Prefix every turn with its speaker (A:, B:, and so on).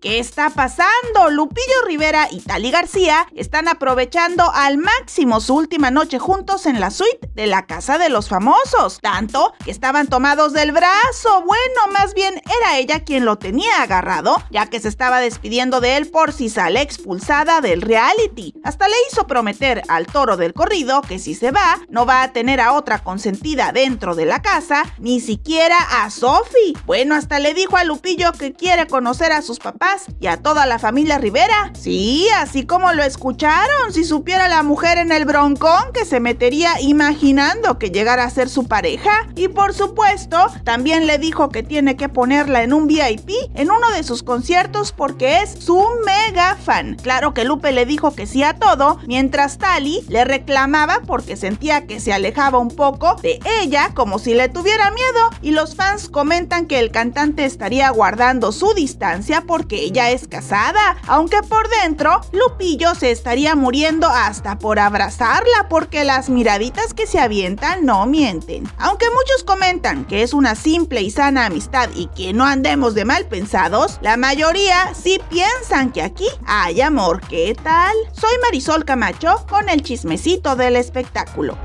A: ¿Qué está pasando? Lupillo Rivera y Tali García están aprovechando al máximo su última noche juntos en la suite de la casa de los famosos. Tanto que estaban tomados del brazo. Bueno, más bien era ella quien lo tenía agarrado, ya que se estaba despidiendo de él por si sale expulsada del reality. Hasta le hizo prometer al toro del corrido que si se va, no va a tener a otra consentida dentro de la casa, ni siquiera a Sophie. Bueno, hasta le dijo a Lupillo que quiere conocer a sus papás y a toda la familia Rivera. Sí, así como lo escucharon, si supiera la mujer en el broncón que se metería imaginando que llegara a ser su pareja. Y por supuesto, también le dijo que tiene que ponerla en un VIP en uno de sus conciertos porque es su mega fan. Claro que Lupe le dijo que sí a todo, mientras Tali le reclamaba porque sentía que se alejaba un poco de ella como si le tuviera miedo y los fans comentan que el cantante estaría guardando su distancia porque ella es casada, aunque por dentro Lupillo se estaría muriendo hasta por abrazarla porque las miraditas que se avientan no mienten. Aunque muchos comentan que es una simple y sana amistad y que no andemos de mal pensados, la mayoría sí piensan que aquí hay amor. ¿Qué tal? Soy Marisol Camacho con el chismecito del espectáculo.